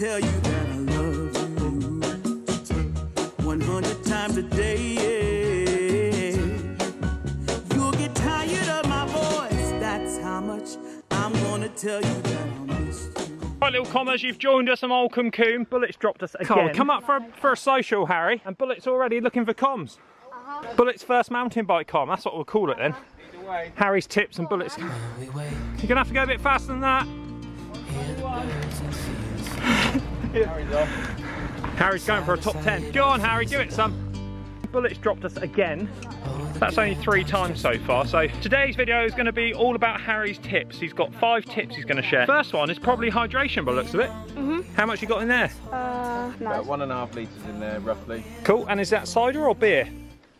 Tell you you. Right, you've joined us on Olcombe Coombe. Bullet's dropped us again. on, come up for a, for a social, Harry. And Bullet's already looking for KOMs. Bullet's first mountain bike KOM, that's what we'll call it then. Harry's tips and Bullet's. You're gonna have to go a bit faster than that. Harry's going for a top 10. Go on, Harry, do it, son. Bullet's dropped us again. That's only three times so far. So today's video is going to be all about Harry's tips. He's got five tips he's going to share. First one is probably hydration by the looks of it. Mm-hmm. How much you got in there? Uh, About one and a half litres in there, roughly. Cool. And is that cider or beer?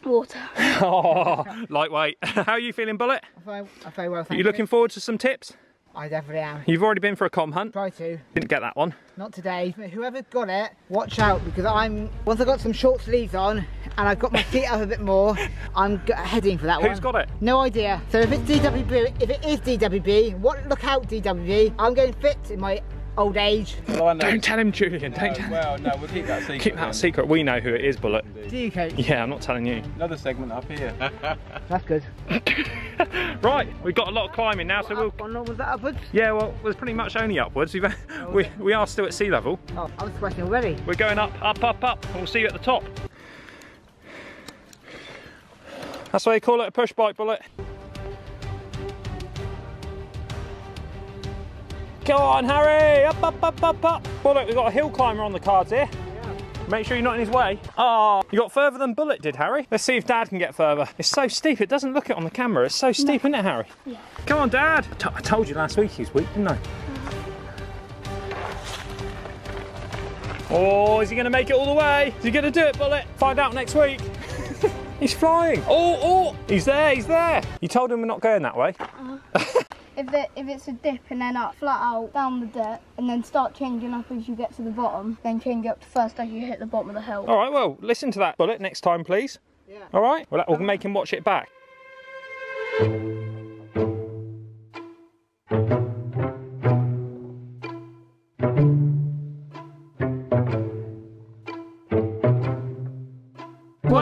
Water. Oh, lightweight. How are you feeling, Bullet? Very, very well, Are thank you looking forward to some tips? I definitely am. You've already been for a KOM hunt. Try to. Didn't get that one. Not today. Whoever got it, watch out because I'm. Once I got some short sleeves on and I've got my feet up a bit more, I'm heading for that one. Who's got it? No idea. So if it's DWB, if it is DWB, what? Look out, DWB. I'm getting fit in my old age. Well, Don't tell him, Julian. Don't No, tell him. well, no, we'll keep that secret. Keep that then. secret. We know who it is, Bullet. Do you, coach? Yeah, I'm not telling you. Another segment up here. That's good. Right, we've got a lot of climbing now, so we'll. No, was that upwards? Yeah, well, there's pretty much only upwards. We've, we, we are still at sea level. Oh, I was sweating already. We're going up, up, up, up. We'll see you at the top. That's why you call it a push bike bullet. Go on, Harry! Up, up, up, up, up. Bullet, we've got a hill climber on the cards here. Make sure you're not in his way. Oh, you got further than Bullet did, Harry. Let's see if Dad can get further. It's so steep, it doesn't look it on the camera. It's so steep, isn't it, Harry? Yeah. Come on, Dad. T- I told you last week he's weak, didn't I? Uh-huh. Oh, is he going to make it all the way? Is he going to do it, Bullet? Find out next week. he's flying. Oh, oh, he's there, he's there. You told him we're not going that way. Uh-huh. If it if it's a dip and then up flat out down the dip and then start changing up as you get to the bottom, then change up to first as you hit the bottom of the hill. All right, well, listen to that, Bullet, next time, please. Yeah. All right? Well, we'll make him watch it back.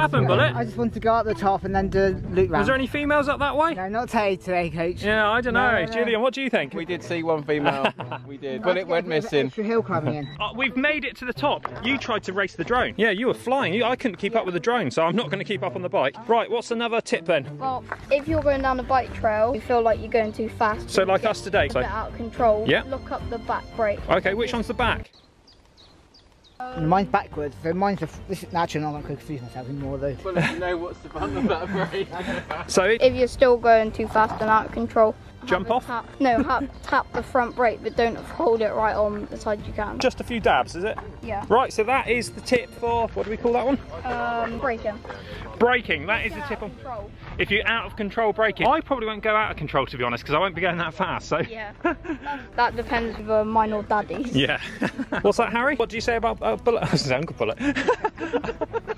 What happened, Bullet? I just wanted to go up the top and then do a loop round. Was there any females up that way? No, not today, today, coach. Yeah, I don't know. No, no, no. Julian, what do you think? we did see one female. we did. Bullet it went a bit of missing. Extra hill climbing in. Uh, we've made it to the top. You tried to race the drone. Yeah, you were flying. You, I couldn't keep up with the drone, so I'm not going to keep up on the bike. Right, what's another tip then? Well, if you're going down a bike trail, you feel like you're going too fast. So like us today, A so- bit out of control. Yeah. Look up the back brake. Okay, which one's the back? And mine's backwards, so mine's the. This is actually I'm not going to confuse myself anymore though. Well, you know what's the fun of that break. So If you're still going too fast and out of control, Jump off? Tap, no, tap, tap the front brake, but don't hold it right on the side you can. just a few dabs, is it? Yeah. Right, so that is the tip for what do we call that one? Um, braking. Braking. That is the tip on. Control. If you're out of control braking, I probably won't go out of control to be honest, because I won't be going that fast. So Yeah. that depends whether mine or daddy's. yeah. What's that, Harry? What do you say about uh, Bullet? I was Uncle Bullet.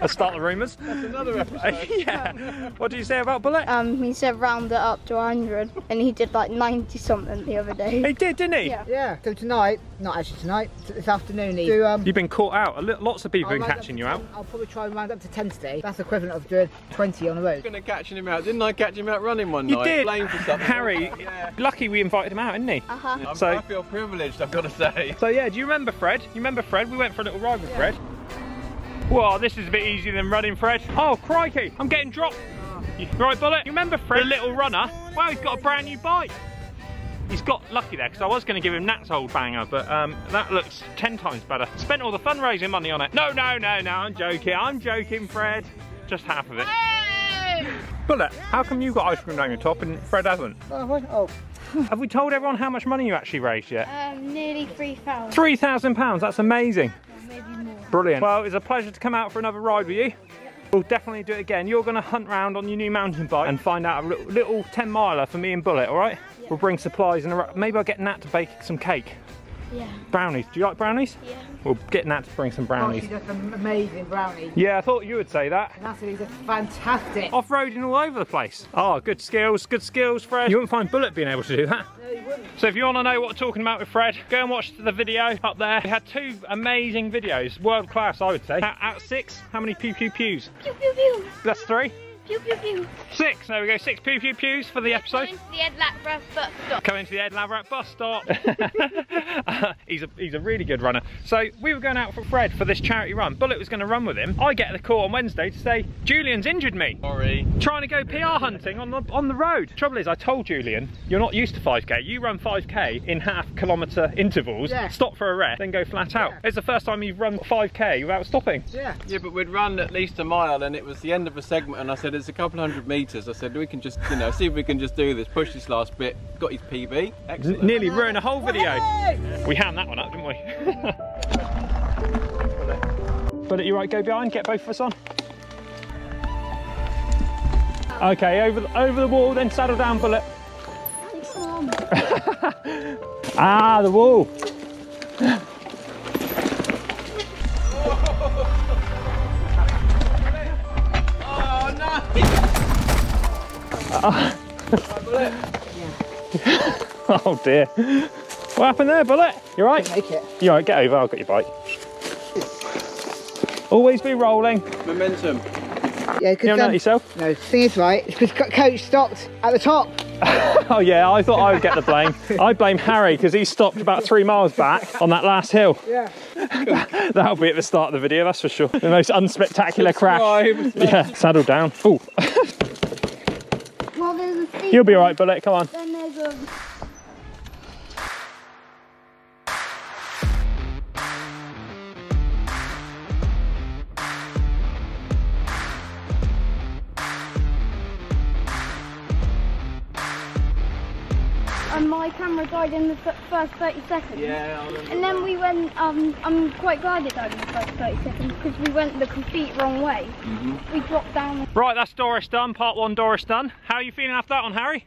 Let's start the rumours. Another episode. yeah. What do you say about Bullet? Um, he said round it up to 100, and he did like 90 something the other day. He did, didn't he? Yeah. Yeah. So tonight, not actually tonight, t- this afternoon, do um. You've been caught out. Lots of people have been catching to you out. I'll probably try and round up to 10 today. That's equivalent of doing 20 on the road. Gonna catching him out. Didn't I catch him out running one You night? did. Playing for something. Harry, Yeah. lucky we invited him out, didn't he? Uh huh. I'm- So- I feel privileged, I've got to say. So yeah, do you remember Fred? You remember Fred? We went for a little ride with Fred. Whoa, this is a bit easier than running, Fred. Oh, crikey, I'm getting dropped. You- Right, Bullet, you remember Fred, the little runner? Well, he's got a brand new bike. He's got lucky there, because I was going to give him Nat's old banger, but um, that looks 10 times better. Spent all the fundraising money on it. No, no, no, no, I'm joking. I'm joking, Fred. Just half of it. Bullet, how come you got ice cream down your top and Fred hasn't? Oh, oh. Have we told everyone how much money you actually raised yet? Um, nearly 3,000. Three thousand pounds. That's amazing. Maybe more. Brilliant. Well, it was a pleasure to come out for another ride with you. We'll definitely do it again. You're going to hunt round on your new mountain bike and find out a little, little 10 miler for me and Bullet, all right? We'll bring supplies and maybe I'll get Nat to bake some cake. Yeah. Brownies. Do you like brownies? Yeah. We'll get Nat to bring some Oh, brownies. she does some amazing brownies. Yeah, I thought you would say that. Natalie's just fantastic. Off-roading all over the place. Oh, good skills, good skills, Fred. You wouldn't find Bullet being able to do that. No, you wouldn't. So if you want to know what we're talking about with Fred, go and watch the video up there. We had two amazing videos, world class I would say. Out, out six, how many pew pew pews? Pew pew pew. That's three. Pew pew pew. Six, there we go, six pew pew pews for the episode. Going to the Ed Lackbrough bus stop. Coming to the Ed Lavrat bus stop. he's a he's a really good runner. So we were going out for Fred for this charity run. Bullet was going to run with him. I get the call on Wednesday to say Julian's injured me. Sorry. Trying to go PR hunting on the on the road. Trouble is, I told Julian, you're not used to 5k. You run 5k in half kilometre intervals. Yeah. Stop for a rest, then go flat out. It's the first time you've run 5k without stopping. Yeah. Yeah, but we'd run at least a mile and it was the end of a segment and I said it's a couple hundred metres. I said we can just, you know, see if we can just do this, push this last bit. Got his PB. Excellent. Nearly ruin a whole video. Hey! We hand that one up, didn't we? Bullet, you right? Go behind. Get both of us on. Okay, over the, over the wall, then saddle down, Bullet. ah, the wall. Oh dear. What happened there, Bullet? You right? Make it. You right? Get over. I'll get your bike. Always be rolling. Momentum. Yeah, You because don't know it yourself? no, the thing is right, it's because coach stopped at the top. Oh yeah, I thought I would get the blame. I blame Harry because he stopped about three miles back on that last hill. Yeah. That'll be at the start of the video, that's for sure. The most unspectacular crash. Yeah, saddle down. Oh, Well, there's a steep you'll be one, alright, Bullet, come on. And my camera died in the first 30 seconds. Yeah, I remember. And then we went, um, I'm quite glad it died in the first 30 seconds because we went the complete wrong way. We dropped down. Right, that's Doris done, part one Doris done. How are you feeling after that one, Harry?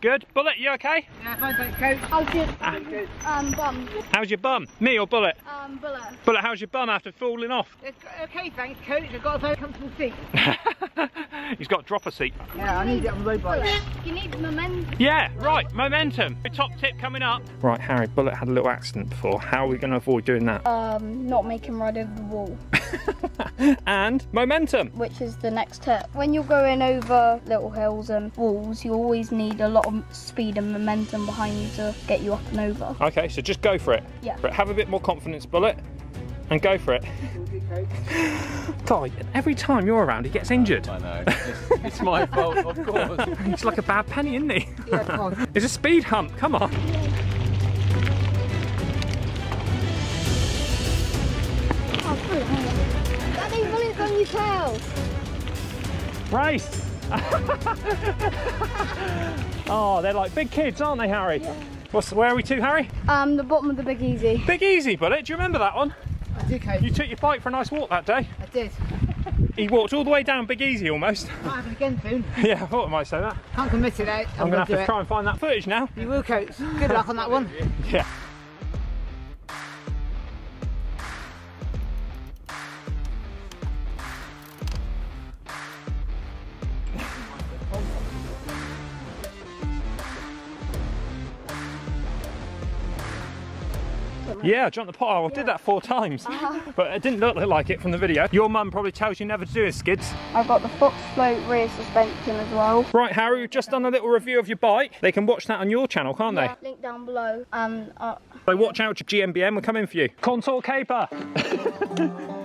Good. Good. Bullet, you okay? Yeah, fine, thanks, coach. I'll just, um, bum, How's your bum? Me or Bullet? um, bullet. Bullet, how's your bum after falling off? It's okay, thanks, coach. I've got a very comfortable seat. He's got a dropper seat. Yeah, I need it on the road bike. Bullet, you need momentum. Yeah, right, momentum. Top tip coming up. Right, Harry, Bullet had a little accident before. How are we going to avoid doing that? Um, not make him ride over the wall, and momentum. which is the next tip. When you're going over little hills and walls, you always need a lot of speed and momentum behind you to get you up and over. Okay, so just go for it. Yeah. But have a bit more confidence, Bullet, and go for it. God, every time you're around, he gets injured. I know. It's, it's my fault, of course. He's like a bad penny, isn't he? Yeah, come on. It's a speed hump. Come on. Bullets on. Race. oh, they're like big kids, aren't they, Harry? What's where are we to, Harry? Um, the bottom of the Big Easy. Big Easy, Bullet. Do you remember that one? I did, coach. You took your bike for a nice walk that day. I did. He walked all the way down Big Easy almost. Might happen again soon. yeah, I thought I might say that. Can't commit to that. I'm, I'm, gonna have to it. try and find that footage now. You will, coach. Good luck on that one. Yeah. Yeah, I jumped the pile. I did that four times, but it didn't look like it from the video. Your mum probably tells you never to do it, skids. I've got the Fox Float rear suspension as well. Right, Harry, we've just done a little review of your bike. They can watch that on your channel, can't they? Link down below. Um, uh, So watch out, GMBN, we're coming for you. Contour caper.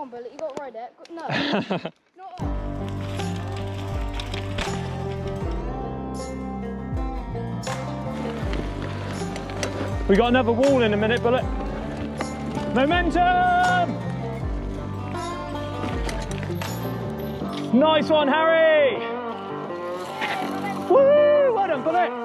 On, Bullet. You got to ride it. No. Not on. We got another wall in a minute, Bullet. Momentum! Nice one, Harry! Woo! Well done, Bullet!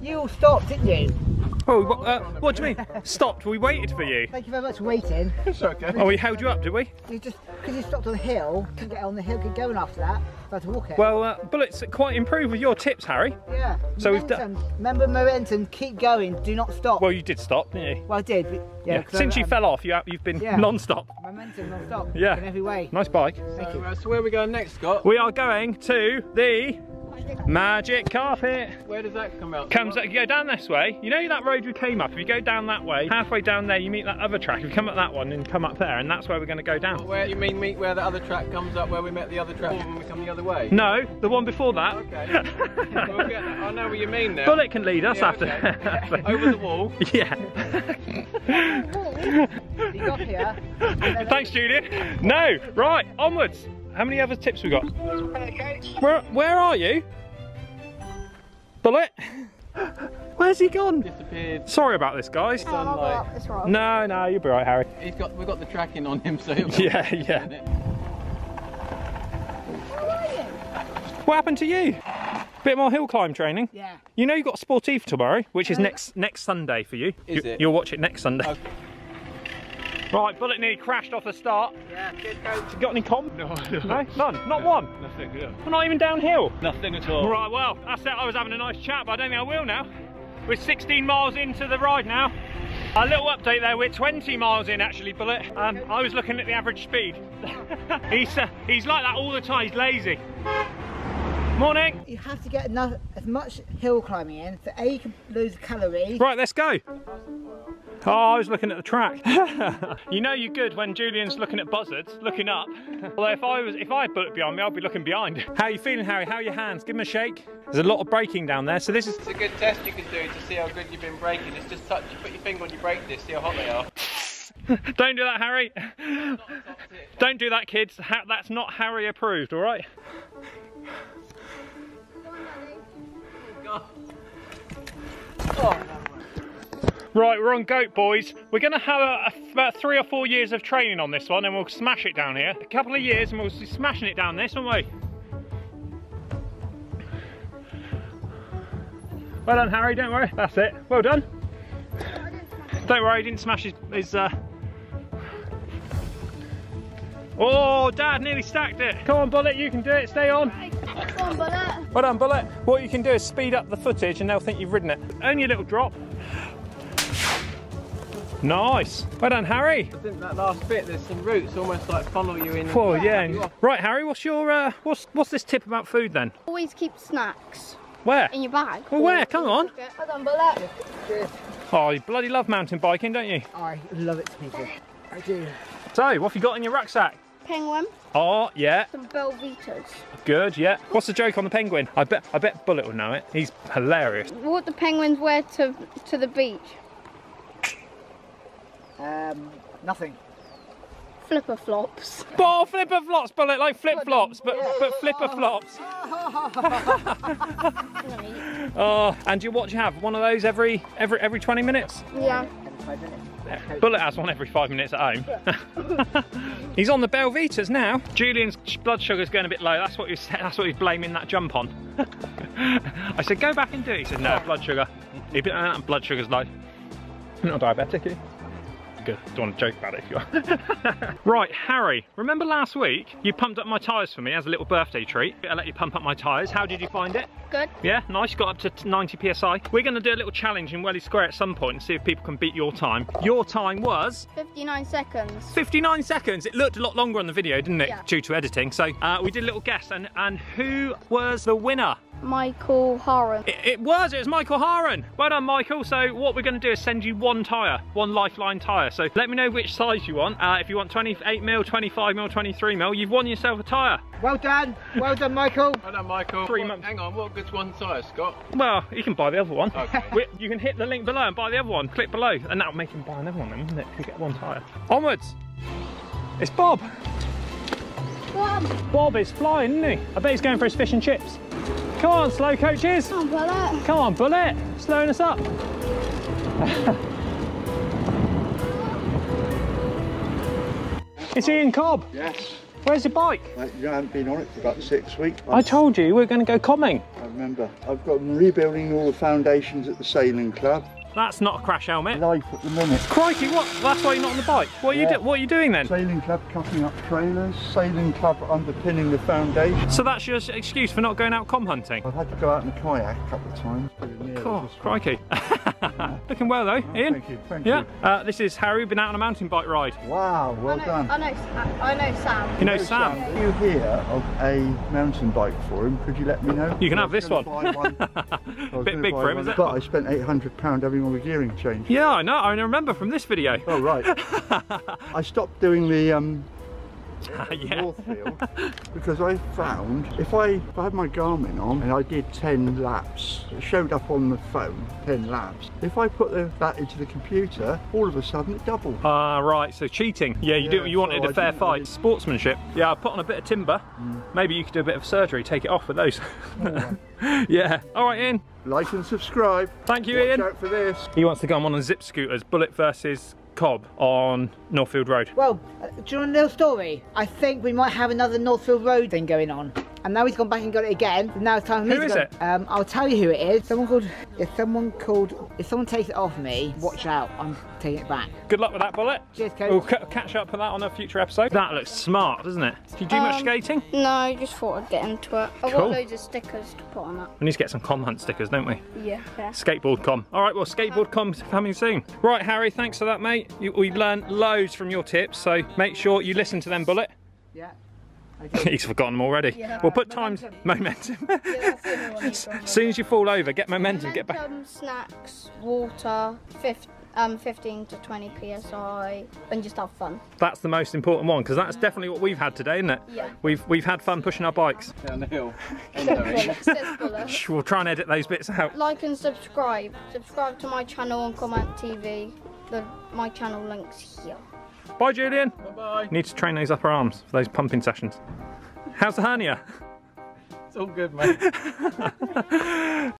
You all stopped, didn't you? Oh, what, uh, what do you mean? Stopped, we waited for you. Thank you very much for waiting. It's okay. Oh, we held you up, did we? You just, because you stopped on the hill, couldn't get on the hill, keep going after that, so I had to walk it. Well, uh, Bullet's quite improved with your tips, Harry. yeah. so we've done- momentum. Remember momentum, keep going, do not stop. Well, you did stop, didn't you? Well, I did. but- Yeah. Yeah. 'cause Since I- you fell off, you, you've been Yeah. non-stop. Momentum non-stop. Yeah. In every way. Nice bike. Thank you. Uh, so where are we going next, Scott? We are going to the magic carpet. Where does that come out? Comes, you go down this way. You know that road we came up. If you go down that way, halfway down there, you meet that other track. If you come up that one and come up there, and that's where we're going to go down. Where you mean meet where the other track comes up, where we met the other track when we come the other way? No, the one before that. Okay. we'll get that. I know what you mean now. Bullet can lead us Yeah, after. okay. Over the wall. Yeah. You got here. Thanks, Julian. No, right, onwards. How many other tips we got? Where, where are you? Bullet? Where's he gone? Disappeared. Sorry about this, guys. Oh, I'll go Sunlight. up this rock. No, no, you'll be right, Harry. He's got we've got the tracking on him, so he'll Yeah, yeah. Where are you? What happened to you? Bit more hill climb training. Yeah. You know you've got Sportive tomorrow, which is next next Sunday for you. Is you it? You'll watch it next Sunday. Okay. Right, Bullet nearly crashed off the start. Yeah, good coach. Got any KOM? No, No, none, not one. nothing, yeah. We're not even downhill. Nothing at all. Right, well, that's it. I was having a nice chat, but I don't think I will now. We're 16 miles into the ride now. A little update there, we're 20 miles in actually, Bullet. Um, I was looking at the average speed. he's, uh, he's like that all the time, he's lazy. Morning. You have to get enough, as much hill climbing in, so A, you can lose calories. Right, let's go. Oh, I was looking at the track. you know you're good when Julian's looking at buzzards, looking up. Although if I was, if I had Bullet behind me, I'd be looking behind. How are you feeling, Harry? How are your hands? Give them a shake. There's a lot of braking down there, so this is It's a good test you can do to see how good you've been braking. It's just touch, you put your finger on your brake disc, see how hot they are. Don't do that, Harry. Don't do that, kids. Ha- That's not Harry approved, all right? Right, we're on Goat Boys. We're going to have a, a- about three or four years of training on this one and we'll smash it down here. A couple of years and we'll be smashing it down this, won't we? Well done, Harry. Don't worry. That's it. Well done. Don't worry, he didn't smash his... his uh... Oh, Dad nearly stacked it. Come on, Bullet, you can do it. Stay on. Come on, Bullet. Well done, Bullet. What you can do is speed up the footage and they'll think you've ridden it. Only a little drop. Nice. Well done, Harry. I think that last bit, there's some roots almost like funnel you in. Oh, yeah. You. Right, Harry, what's your uh, what's what's this tip about food then? Always keep snacks Where? in your bag. Well, where? Come on. Well done, Bullet. Cheers. Oh, you bloody love mountain biking, don't you? I love it to pieces. I do. So, what have you got in your rucksack? Penguin, Oh, yeah, some Belvitas. good, yeah. What's the joke on the penguin? I bet I bet Bullet will know it. He's hilarious. What the penguins wear to to the beach? Um, nothing. Flipper flops. Oh, flipper flops, Bullet, like flip flops, but but flipper flops. Oh, and you what do you have? One of those every every every 20 minutes? Yeah. Five minutes. Bullet has one every five minutes at home. he's on the Belvitas now. Julian's blood sugar's going a bit low. That's what he's that's what he's blaming that jump on. I said go back and do it. He said no, blood sugar. He been uh, blood sugar's low. You're not diabetic, are you? Good. Don't want to joke about it if you are. right, Harry. Remember last week you pumped up my tyres for me as a little birthday treat. I let you pump up my tyres. How did you find it? Good. Yeah, nice. Got up to 90 psi. We're going to do a little challenge in Welly Square at some point and see if people can beat your time. Your time was 59 seconds. 59 seconds. It looked a lot longer on the video, didn't it? Yeah. Due to editing. So uh, we did a little guess, and and who was the winner? Michael Haran. It, it was. It was Michael Haran. Well done, Michael. So what we're going to do is send you one tyre, one Lifeline tyre. So let me know which size you want. Uh, if you want 28 mil, 25 mil, 23 mil, you've won yourself a tyre. Well done. Well done, Michael. Well done, Michael. Three What- months. Hang on, what good's one size, Scott? Well, you can buy the other one. Okay. We- You can hit the link below and buy the other one. Click below, and that'll make him buy another one, then, wouldn't it? If you get one tyre. Onwards. It's Bob. Bob. Bob is flying, isn't he? I bet he's going for his fish and chips. Come on, slow coaches. Oh, bullet. Come on, Bullet. Slowing us up. it's Ian Cobb. Yes. Where's your bike? Mate, you haven't been on it for about six weeks. I told you we are going to go comming. I remember. I've got rebuilding all the foundations at the sailing club. That's not a crash helmet. Life at the minute. Crikey, what? That's why you're not on the bike. What are you Yeah. do? What are you doing then? Sailing club cutting up trailers. Sailing club underpinning the foundation. So that's your excuse for not going out KOM hunting? I've had to go out in a kayak a couple of times. Oh, crikey. Looking well though, Ian. Thank you. Thank Yeah. you. Uh, this is Harry. Been out on a mountain bike ride. Wow. Well I know, done. I know, I know Sam. You know Hey, Sam. If you hear of a mountain bike for him, could you let me know? You can I have this gonna one. I was Bit gonna big buy for him, one, is it? But I spent £800 having all the gearing changed. Yeah, I know. I remember from this video. Oh, right. I stopped doing the um, yeah. Northfield because I found if I, if I had my Garmin on and I did 10 laps, it showed up on the phone 10 laps. If I put the, that into the computer, all of a sudden it doubled. Ah, right. So cheating. Yeah, you do. Yeah, You wanted so a I fair fight. really- Sportsmanship. Yeah, I put on a bit of timber. Mm. Maybe you could do a bit of surgery. Take it off with those. yeah. All right, Ian. Like and subscribe. Thank you, Watch Ian. out for this. He wants to go on one of zip scooters. Bullet versus Cobb on Northfield Road. Well, uh, do you want a little story? I think we might have another Northfield Road thing going on. And now he's gone back and got it again. And now it's time for me Who to is go. it? Um, I'll tell you who it is. Someone called. If someone called. If someone takes it off me, watch out. I'm taking it back. Good luck with that, Bullet. Cheers, coach. We'll ca- catch up for that on a future episode. That looks smart, doesn't it? Do you do much Um, skating? No, I just thought I'd get into it. I've Cool. got loads of stickers to put on it. We need to get some KOM hunt stickers, don't we? Yeah. yeah. Skateboard KOM. All right, well, skateboard KOM's coming soon. Right, Harry, thanks for that, mate. You, we learned loads from your tips, so make sure you listen to them, Bullet. Yeah. He's forgotten them already. Yeah. We'll put times momentum. Yeah, that's the only one he's got. as soon as you fall over, get momentum, get back. Momentum, snacks, water, fif- um, 15 to 20 psi, and just have fun. That's the most important one because that's definitely what we've had today, isn't it? Yeah. We've we've had fun pushing our bikes. Down the hill. Bullet, says Bullet. Shh, We'll try and edit those bits out. Like and subscribe. Subscribe to my channel on KOM Hunt TV. The my channel links here. Bye, Julian. Bye-bye. Need to train those upper arms for those pumping sessions. How's the hernia? It's all good, mate.